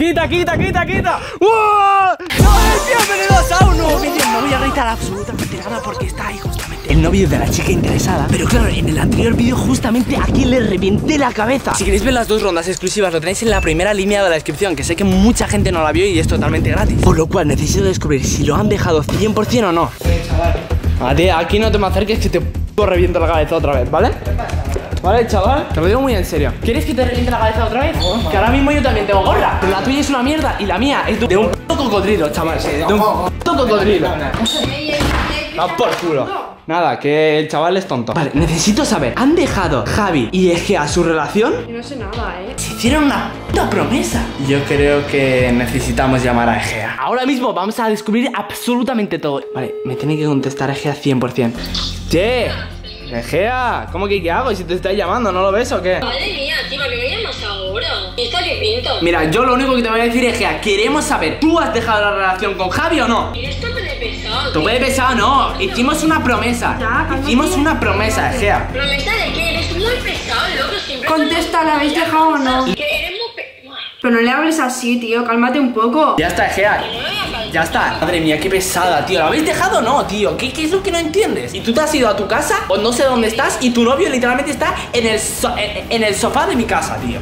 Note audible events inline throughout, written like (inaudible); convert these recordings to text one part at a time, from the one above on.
¡Quita, quita, quita, quita! ¡Wow! ¡Bienvenidos a un nuevo vídeo! No voy a gritar absolutamente nada porque está ahí justamente el novio de la chica interesada. Pero claro, en el anterior vídeo justamente aquí le revienté la cabeza. Si queréis ver las dos rondas exclusivas, lo tenéis en la primera línea de la descripción, que sé que mucha gente no la vio y es totalmente gratis. Por lo cual necesito descubrir si lo han dejado 100% o no. A ti, aquí no te me acerques que te reviento la cabeza otra vez, ¿vale? ¿Vale, chaval? Te lo digo muy en serio. ¿Quieres que te reviente la cabeza otra vez? Que ahora mismo yo también tengo gorra. Pero la tuya es una mierda y la mía es de un puto cocodrilo, chaval. De un puto cocodrilo. Ah, por culo. Nada, que el chaval es tonto. Vale, necesito saber, ¿han dejado Javi y Egea su relación? Yo no sé nada, ¿eh? Se hicieron una puta promesa. Yo creo que necesitamos llamar a Egea. Ahora mismo vamos a descubrir absolutamente todo. Vale, me tiene que contestar Egea 100%. Che, Egea, ¿cómo que qué hago? Si te está llamando, ¿no lo ves o qué? Madre mía, tío, ¿qué me llamas ahora? ¿Y esto qué pinta? Mira, yo lo único que te voy a decir, Egea, queremos saber, ¿tú has dejado la relación con Javi o no? ¿Y esto le pesado? Te tío? puede pesar, no. Hicimos una promesa. Ya. Hicimos una promesa, Egea. ¿Promesa de qué? Eres muy pesado, loco, siempre... Contesta, ¿la habéis dejado o no? Que eres muy pe... Pero no le hables así, tío, cálmate un poco. Ya está, Egea. Ya está. Madre mía, qué pesada, tío. ¿Lo habéis dejado o no, tío? ¿Qué, ¿Qué es lo que no entiendes? ¿Y tú te has ido a tu casa o no sé dónde estás y tu novio literalmente está en el, en el sofá de mi casa, tío?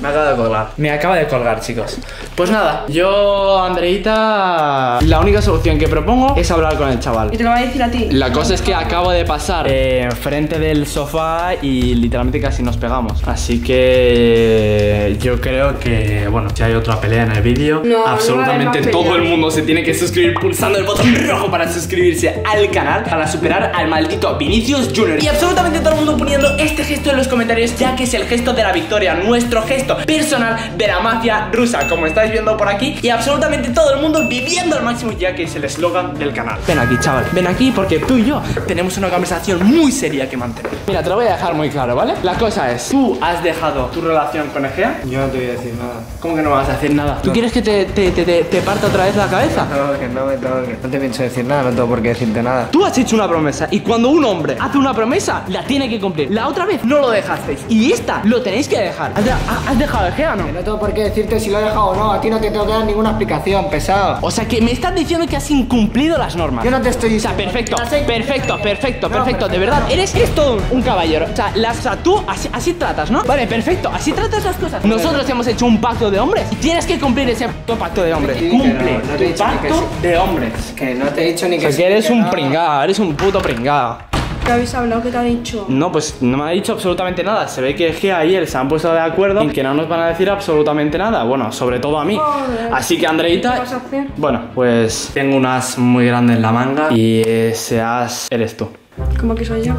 Me acaba de colgar. Me acaba de colgar, chicos. Pues nada, yo, Andreita, la única solución que propongo es hablar con el chaval. Y te lo va a decir a ti. La cosa es que acabo de pasar eh, enfrente del sofá y literalmente casi nos pegamos. Así que yo creo que, bueno, si hay otra pelea en el vídeo, No, absolutamente todo el mundo se tiene que suscribir pulsando el botón rojo para suscribirse al canal para superar al maldito Vinicius Junior. Y absolutamente todo el mundo poniendo este gesto en los comentarios, ya que es el gesto de la victoria, nuestro gesto personal de la mafia rusa, como estáis viendo por aquí. Y absolutamente todo el mundo viviendo al máximo, ya que es el eslogan del canal. Ven aquí, chaval, ven aquí porque tú y yo tenemos una conversación muy seria que mantener. Mira, te lo voy a dejar muy claro, ¿vale? La cosa es, ¿tú has dejado tu relación con Egea? Yo no te voy a decir nada. ¿Cómo que no vas a hacer nada? ¿Tú quieres que te, te, te, te- te parta otra vez la cabeza? No, que no me tengo que. No te pienso decir nada, no tengo por qué decirte nada. Tú has hecho una promesa y cuando un hombre hace una promesa, la tiene que cumplir. La otra vez no lo dejasteis y esta lo tenéis que dejar. ¿Has, de- ha- has dejado a Egea o no? Que no tengo por qué decirte si lo he dejado o no. A ti no te tengo que dar ninguna explicación, pesado. O sea que me estás diciendo que has incumplido las normas. Yo no te estoy O sea, diciendo. perfecto, perfecto, perfecto, No, perfecto. De verdad, eres, eres todo un, caballero. O sea, las, o sea, tú así, así tratas, ¿no? Vale, perfecto, así tratas las cosas. Nosotros hemos hecho un pacto de hombres y tienes que cumplir ese pacto de hombres. Sí, no, Cumple no te he tu pacto de hombres. Que no te he dicho ni O que sea, que eres que un no. pringado, eres un puto pringado. ¿Qué habéis hablado? ¿Qué te ha dicho? No, pues no me ha dicho absolutamente nada. Se ve que Gea y él se han puesto de acuerdo en que no nos van a decir absolutamente nada. Bueno, sobre todo a mí. Joder. Así que Andreita. ¿Qué vas a hacer? Bueno, pues tengo un as muy grande en la manga y ese as eres tú. ¿Cómo que soy yo?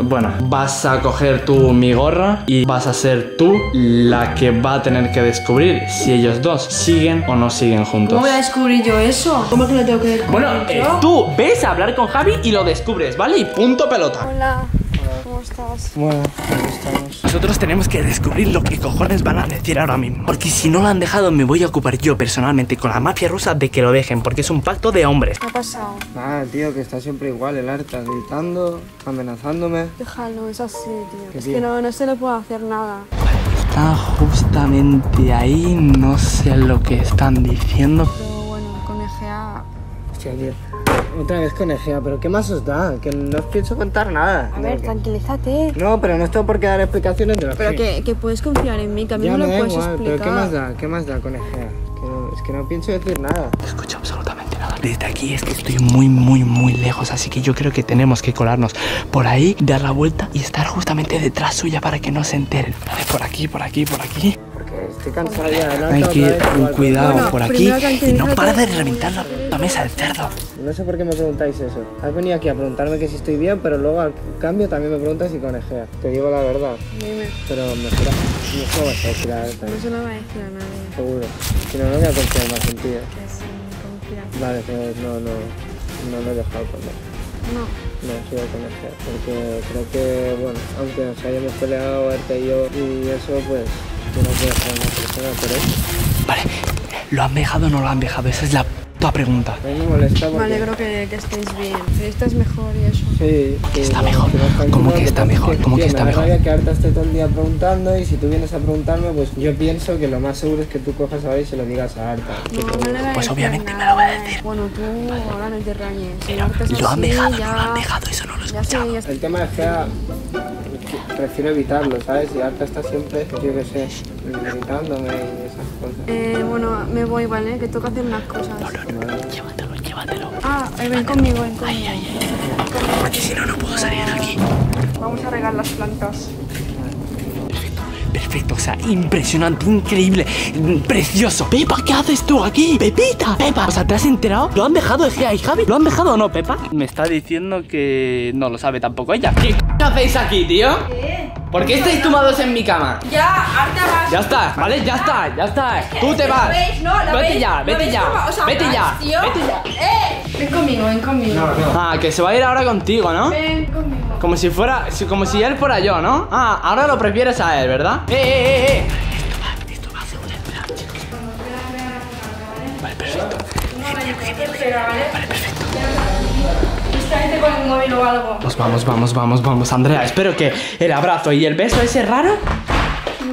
Bueno, vas a coger tú mi gorra y vas a ser tú la que va a tener que descubrir si ellos dos siguen o no siguen juntos. ¿Cómo voy a descubrir yo eso? ¿Cómo que lo tengo que descubrir Bueno, eh, tú ves a hablar con Javi y lo descubres, ¿vale? Y punto pelota. Hola, Bueno, ahí estamos. Nosotros tenemos que descubrir lo que cojones van a decir ahora mismo. Porque si no lo han dejado, me voy a ocupar yo personalmente con la mafia rusa de que lo dejen. Porque es un pacto de hombres. ¿Qué ha pasado? Nada, tío, que está siempre igual el Arta, gritando, amenazándome. Déjalo, es así, tío. ¿Qué Es tío? que no, no se le puede hacer nada. Está justamente ahí. No sé lo que están diciendo. Pero bueno, con EGA... Hostia, tío. Otra vez con Egea, pero ¿qué más os da? Que no os pienso contar nada. A ver, tranquilízate. No, pero no tengo por qué dar explicaciones de lo Pero que, que puedes confiar en mí, que a mí Ya me lo da puedes igual, explicar. pero ¿qué más da? ¿Qué más da con Egea? Que no- es que no pienso decir nada. No escucho absolutamente nada. Desde aquí es que estoy muy, muy, muy lejos. Así que yo creo que tenemos que colarnos por ahí, dar la vuelta y estar justamente detrás suya para que no se enteren. Vale, por aquí, por aquí, por aquí. Hay que ir con cuidado Bueno, por aquí. Y no para de reventar la puta mesa del cerdo. No sé por qué me preguntáis eso. Has venido aquí a preguntarme que si estoy bien, pero luego al cambio también me preguntas si con Egea. Te digo la verdad, Dime, pero mejor no vas a decir la verdad, no se lo va a decir a nadie. seguro. Si no, no voy a confiar más en ti. eh. Que sí, confía. Vale, pues no, no, no lo he dejado con él. No. No, sigo con Egea. Porque creo que, bueno, aunque nos hayamos peleado, Arte y yo, y eso, pues, yo no puedo dejar a una persona por eso. Vale, ¿lo han dejado o no lo han dejado? Esa es la puta pregunta. A mí me molesta porque... Me alegro que, que estéis bien. Que estás mejor y eso. Sí, sí, Está bueno, mejor. que ¿Cómo que está es mejor? ¿Cómo que está me mejor? rabia que ahorita esté todo el día preguntando y si tú vienes a preguntarme, pues yo pienso que lo más seguro es que tú cojas ahora y se lo digas a Arta. No, Pues obviamente me lo voy a decir. Bueno, tú ahora no te rañes. Pero es lo han dejado, ya- no lo han dejado, eso no lo he Ya sé, escuchado. ya sé. El tema es que a- que prefiero evitarlo, ¿sabes? Y Arta está siempre, yo qué sé, gritándome y esas cosas. Eh, bueno, me voy, ¿vale? Que toca hacer unas cosas. Llévatelo, llévatelo. Ah, eh, ven conmigo, ven conmigo. Porque si no, no puedo salir de aquí. Vamos a regar las plantas. Perfecto, o sea, impresionante, increíble, precioso. Pepa, ¿qué haces tú aquí? Pepita, Pepa. O sea, ¿te has enterado? ¿Lo han dejado Egea y Javi? ¿Lo han dejado o no, Pepa? Me está diciendo que no lo sabe tampoco ella. ¿Qué c hacéis aquí, tío? ¿Qué? ¿Por qué estáis tumbados en mi cama? Ya, Arta vas. Ya está, ¿vale? Ya está, ya está. Tú te ¿Lo vas. veis? No, ¿lo Vete veis? ya, ¿Lo vete veis ya. Vete ya. tío? Vete ya. ¡Eh! Ven conmigo, ven conmigo. Ah, que se va a ir ahora contigo, ¿no? Ven conmigo. Como si fuera, como si él fuera yo, ¿no? Ah, ahora lo prefieres a él, ¿verdad? ¡Eh, eh, eh, eh! Esto va, esto va chicos. Vale, perfecto. Vale, perfecto. Con el móvil o algo. Vamos, vamos, vamos, vamos, vamos, Andrea. Espero que el abrazo y el beso ese raro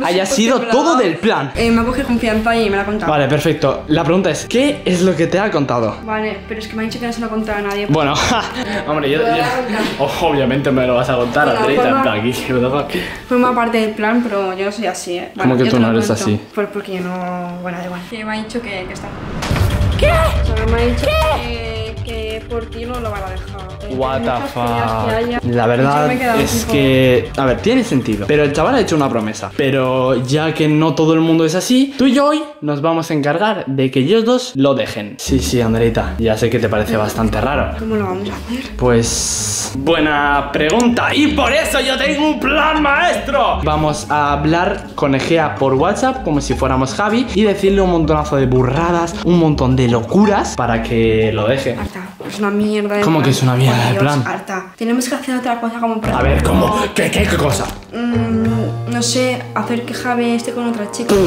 haya sido todo del plan. Eh, me ha cogido confianza y me la ha contado. Vale, perfecto. La pregunta es, ¿qué es lo que te ha contado? Vale, pero es que me ha dicho que no se lo ha contado a nadie. Bueno, (laughs) hombre, yo, a yo- (laughs) oh, obviamente me lo vas a contar, Bueno, Andreita, en forma- plan, aquí. Forma parte del plan, pero yo no soy así, ¿eh? ¿Cómo que tú no eres cuento. así? Pues porque yo no... Bueno, da igual. Que me ha dicho que, que está... ¿Qué? O sea, me ha dicho que, que por ti no lo van a dejar. What the fuck. La verdad es que. A ver, tiene sentido. Pero el chaval ha hecho una promesa. Pero ya que no todo el mundo es así, tú y yo hoy nos vamos a encargar de que ellos dos lo dejen. Sí, sí, Andreita. Ya sé que te parece bastante raro. ¿Cómo lo vamos a hacer? Pues. Buena pregunta. Y por eso yo tengo un plan maestro. Vamos a hablar con Egea por WhatsApp como si fuéramos Javi y decirle un montonazo de burradas, un montón de locuras para que lo deje. Es una mierda de ¿Cómo plan. que es una mierda de Dios, plan? Arta, tenemos que hacer otra cosa como por A ver, ¿cómo? ¿Qué, qué, qué cosa? mm, no sé, hacer que Javi esté con otra chica. (laughs)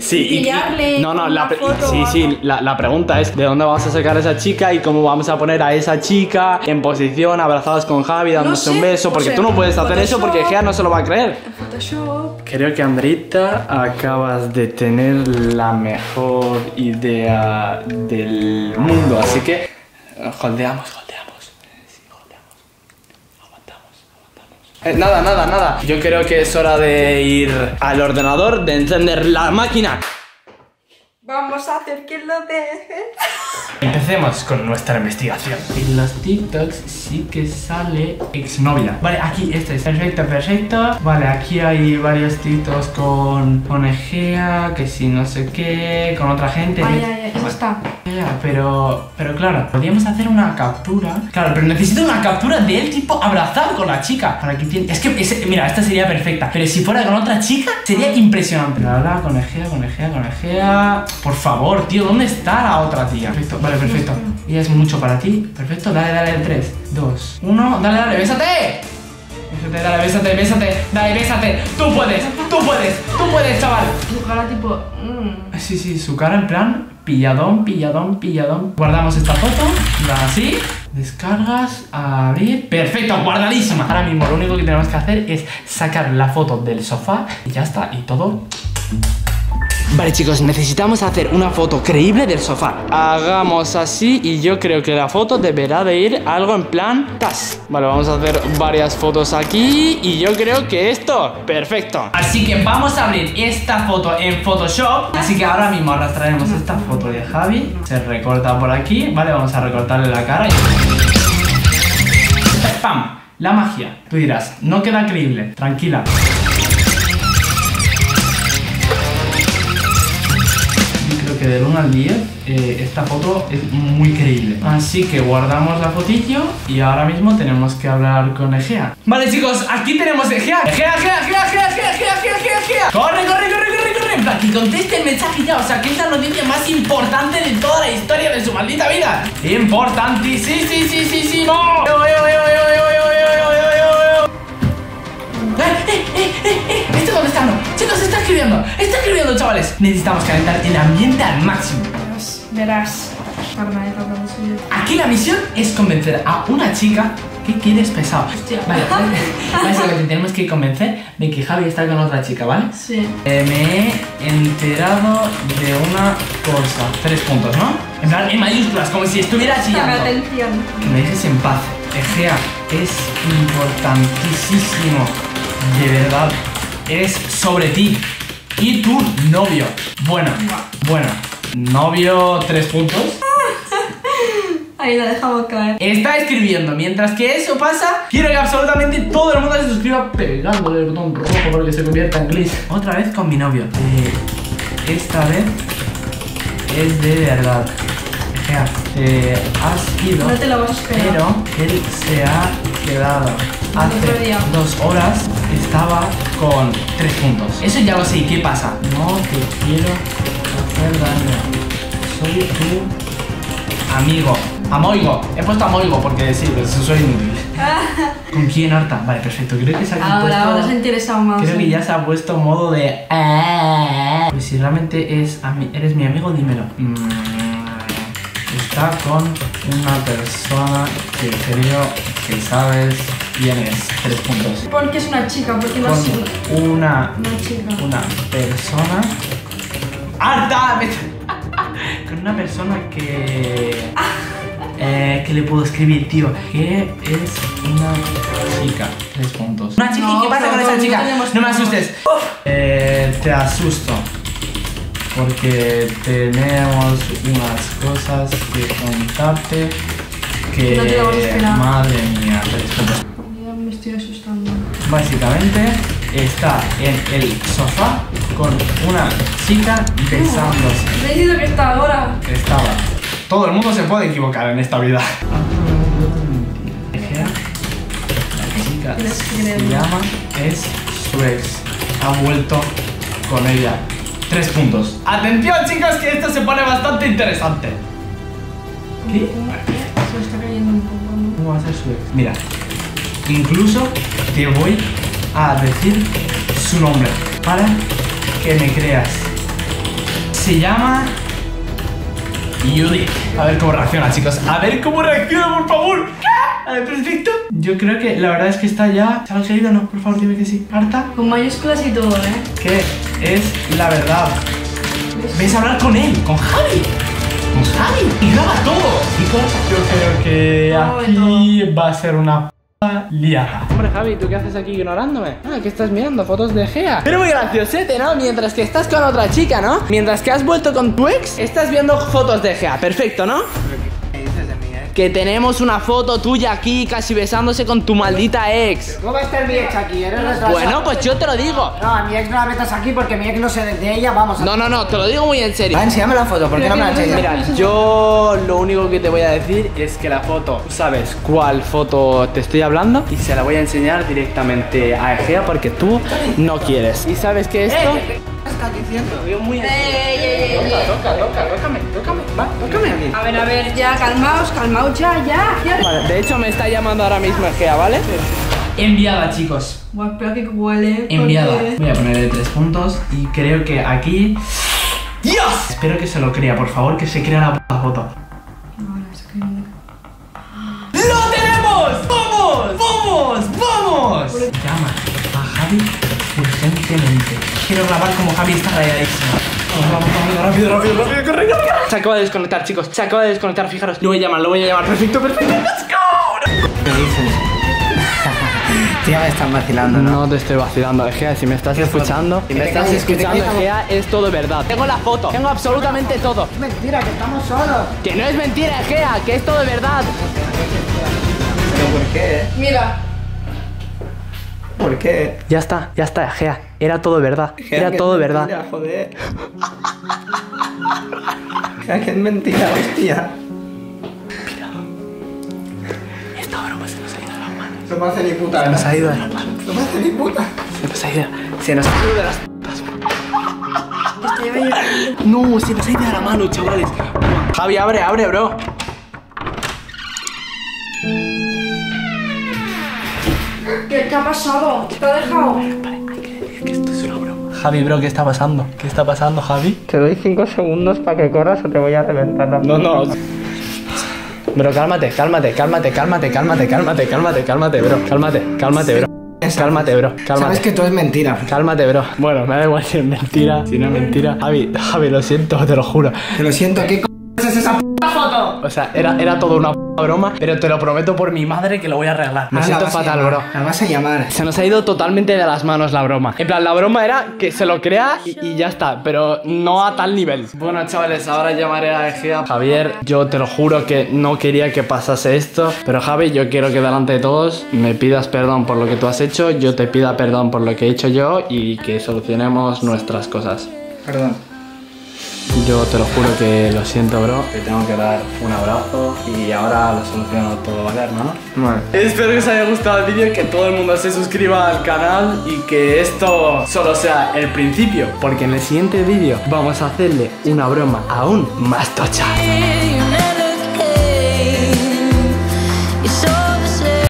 Sí, y- y, pillarle no, no, la, sí, sí, la, la pregunta es de dónde vamos a sacar a esa chica y cómo vamos a poner a esa chica en posición, abrazados con Javi, dándose sé, un beso, porque tú no puedes hacer eso porque. Gea no se lo va a creer. En Photoshop. Creo que Andrita acabas de tener la mejor idea del mundo, así que holdeamos, holdeamos. Sí, holdeamos. Aguantamos, aguantamos. Eh, nada, nada, nada. Yo creo que es hora de ir al ordenador, de encender la máquina. Vamos a hacer que lo dejen. Empecemos con nuestra investigación. En los TikToks sí que sale exnovia. Vale, aquí este es perfecto, perfecto. Vale, aquí hay varios TikToks con, con Egea, que si no sé qué, con otra gente. Ay, ay, ay, eso está. Pero, pero claro, podríamos hacer una captura. Claro, pero necesito una captura de él tipo abrazado con la chica. Para que tiene... Es que, mira, esta sería perfecta. Pero si fuera con otra chica, sería impresionante. La verdad, con Egea, con Egea, con Egea. Por favor, tío, ¿dónde está la otra tía? Perfecto, vale, perfecto. Y es mucho para ti. Perfecto, dale, dale, 3, 2, 1, dale, dale, bésate. Bésate, dale, bésate, bésate, dale, bésate. Tú puedes, tú puedes, tú puedes, chaval. Tu cara tipo... mm. Sí, sí, su cara en plan pilladón, pilladón, pilladón. Guardamos esta foto, así, descargas, abrir. Perfecto, guardadísima. Ahora mismo lo único que tenemos que hacer es sacar la foto del sofá y ya está, y todo. Vale chicos, necesitamos hacer una foto creíble del sofá. Hagamos así y yo creo que la foto deberá de ir algo en plan tas. Vale, vamos a hacer varias fotos aquí y yo creo que esto, perfecto. Así que vamos a abrir esta foto en Photoshop. Así que ahora mismo arrastraremos esta foto de Javi. Se recorta por aquí, vale, vamos a recortarle la cara y... ¡Pam! La magia. Tú dirás, no queda creíble, tranquila que del 1 al 10 eh, esta foto es muy creíble. Así que guardamos la fotillo y ahora mismo tenemos que hablar con Egea. Vale chicos, aquí tenemos Egea. Egea, Egea, Egea, Egea, Egea, Egea, Egea, Egea, Egea. Corre, corre, corre, corre, corre. En que conteste el mensaje ya. O sea, que es la noticia más importante de toda la historia de su maldita vida. Importante, sí, sí, sí, sí, sí, no. ¿Este dónde está? No. Está escribiendo. Está escribiendo, chavales. Necesitamos calentar el ambiente al máximo. Verás, verás. Suyo. Aquí la misión es convencer a una chica que quieres pesado. Hostia. Vale, (laughs) básicamente tenemos que convencer de que Javi está con otra chica, ¿vale? Sí. Eh, me he enterado de una cosa. Tres puntos, ¿no? En plan, en mayúsculas, como si estuviera chillando. atención. Que me dejes en paz. Egea, es importantísimo. De verdad. Es sobre ti. Y tu novio. Bueno, bueno. Novio, tres puntos. (laughs) Ahí la dejamos caer. Está escribiendo. Mientras que eso pasa, quiero que absolutamente todo el mundo se suscriba pegándole el botón rojo para que se convierta en gris. Otra vez con mi novio. Eh, esta vez es de verdad. Egea, te has ido. No te lo vas a esperar. Pero él se ha quedado. Hace dos horas estaba con tres puntos. Eso ya lo sé. ¿Y qué pasa? No te quiero hacer daño. Soy tu amigo. Amoigo. He puesto amoigo porque sí, pues soy inútil. (laughs) ¿Con quién harta? Vale, perfecto. Creo que se ha Ahora, puesto... ahora se ha interesado más. Creo que ya se ha puesto modo de... "Ah". Pues si realmente es ami- eres mi amigo, dímelo. Mm, está con una persona que creo que sabes quién es. Tres puntos. Porque es una chica, porque no es Con una, una chica. una persona... ¡Harta! (laughs) con una persona que... (laughs) Eh, ¿Qué le puedo escribir, tío? Que es una chica. Tres puntos. Una chica. ¿Y No, qué pasa con esa chica? No me asustes. Eh, te asusto. Porque tenemos unas cosas que contarte que... No te lo. Madre mía. Ya me estoy asustando. Básicamente está en el sofá con una chica besándose. Me he dicho que está ahora. Estaba. Todo el mundo se puede equivocar en esta vida. La chica se llama, es su ex. Ha vuelto con ella. Tres puntos. Atención chicos que esto se pone bastante interesante. ¿Qué? ¿Cómo va a ser su ex? Mira, incluso te voy a decir su nombre para que me creas. Se llama Judith. A ver cómo reacciona, chicos. A ver cómo reacciona, por favor. A ver, perfecto. Yo creo que la verdad es que está ya. ¿Se lo has leído o no? Por favor, dime que sí. ¿Harta? Con mayúsculas y todo, ¿eh? Que es la verdad. Ves a hablar con él, con Javi. Javi. Y graba todo. Chicos, yo creo que aquí va a ser una p liada. Hombre, Javi, ¿tú qué haces aquí ignorándome? Ah, que estás mirando fotos de Gea. Pero muy graciosete, ¿no? Mientras que estás con otra chica, ¿no? Mientras que has vuelto con tu ex, estás viendo fotos de Gea. Perfecto, ¿no? Que tenemos una foto tuya aquí casi besándose con tu maldita ex. ¿Cómo va a estar mi ex aquí? Eres retrasado. Bueno, pues yo te lo digo. No, a mi ex no la metas aquí porque mi ex no sé de ella, vamos. a- No, no, no, te lo digo muy en serio. Ah, enséñame la foto, ¿por qué no me la enseñas? Mira, yo lo único que te voy a decir es que la foto, sabes cuál foto te estoy hablando y se la voy a enseñar directamente a Egea porque tú no quieres. ¿Y sabes que esto? ¿Qué estás diciendo? Lo digo muy toca, tócame, tócame, va, tócame. A ver, a ver, ya, calmaos, calmaos, ya, ya. ya. Vale, de hecho me está llamando ahora mismo Egea, ¿vale? Enviada, chicos. Espera que huele. Enviada. porque- Voy a ponerle tres puntos y creo que aquí... ¡Dios! Espero que se lo crea, por favor, que se crea la puta foto. ¡Lo tenemos! ¡Vamos! ¡Vamos! ¡Vamos! Llama a Javi urgentemente. Quiero grabar como Javi está rayadísimo. Vamos, vamos, vamos, rápido, rápido, rápido, corre, corre, corre. Se acaba de desconectar, chicos. Se acaba de desconectar, fijaros. Lo voy a llamar, lo voy a llamar. Perfecto, perfecto. Let's go. ¿Qué dices? (laughs) Tía, me están vacilando, ¿no? No te estoy vacilando, Egea, si me estás escuchando, si me estás calles, escuchando. Egea, es todo verdad. Tengo la foto, tengo absolutamente todo. Es mentira, que estamos solos. Que no es mentira, Egea, que es todo verdad. ¿Pero por qué? Mira, ¿Por qué? Ya está, ya está, Egea. Era todo verdad. Era Que todo es verdad. mentira, joder. Que es mentira, hostia. Esta broma se nos ha ido de las manos. No me hace ni puta. Se nos ha ido de las manos. No me hace ni puta. Se nos ha ido. Se nos ha ido de las. ahí. No, se nos ha ido de la mano, chavales. Javi, abre, abre, bro. ¿Qué, ¿Qué ha pasado? ¿Te ha dejado? Vale, Javi, bro, ¿qué está pasando? ¿Qué está pasando, Javi? Te doy 5 segundos para que corras o te voy a reventar la No, no. Bro, cálmate, cálmate, cálmate, cálmate, cálmate, cálmate, cálmate, cálmate, bro. Cálmate, cálmate, bro. Cálmate, bro. Cálmate. Sabes que todo es mentira. Cálmate, bro. Bueno, me da igual si es mentira, si no es mentira. Javi, Javi, lo siento, te lo juro. Te lo siento, ¿qué O sea, era, era todo una broma, pero te lo prometo por mi madre que lo voy a arreglar. Me Ahora siento fatal, llamar, bro. La vas a llamar. Se nos ha ido totalmente de las manos la broma. En plan, la broma era que se lo crea y, y ya está, pero no a tal nivel. Bueno, chavales, ahora llamaré a Egea. Javier, yo te lo juro que no quería que pasase esto, pero Javi, yo quiero que delante de todos me pidas perdón por lo que tú has hecho, yo te pida perdón por lo que he hecho yo y que solucionemos nuestras cosas. Perdón. Yo te lo juro que lo siento, bro. Te tengo que dar un abrazo y ahora lo soluciono todo, ¿vale, hermano? Vale. Espero que os haya gustado el vídeo, que todo el mundo se suscriba al canal y que esto solo sea el principio, porque en el siguiente vídeo vamos a hacerle una broma aún más tocha.